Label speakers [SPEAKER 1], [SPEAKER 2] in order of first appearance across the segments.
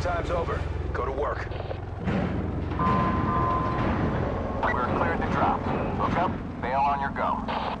[SPEAKER 1] time's over. Go to work.
[SPEAKER 2] We're cleared to drop. Look up, bail on your go.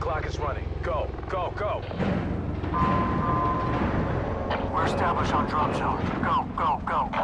[SPEAKER 1] Clock is running. Go, go, go.
[SPEAKER 2] We're established on drop zone. Go, go, go.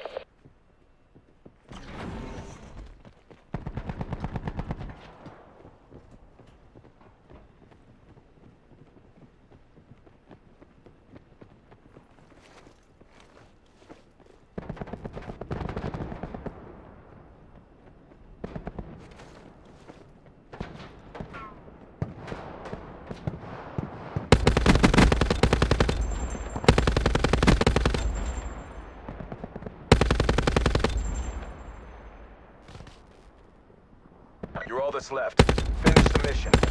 [SPEAKER 1] Left. Finish the mission.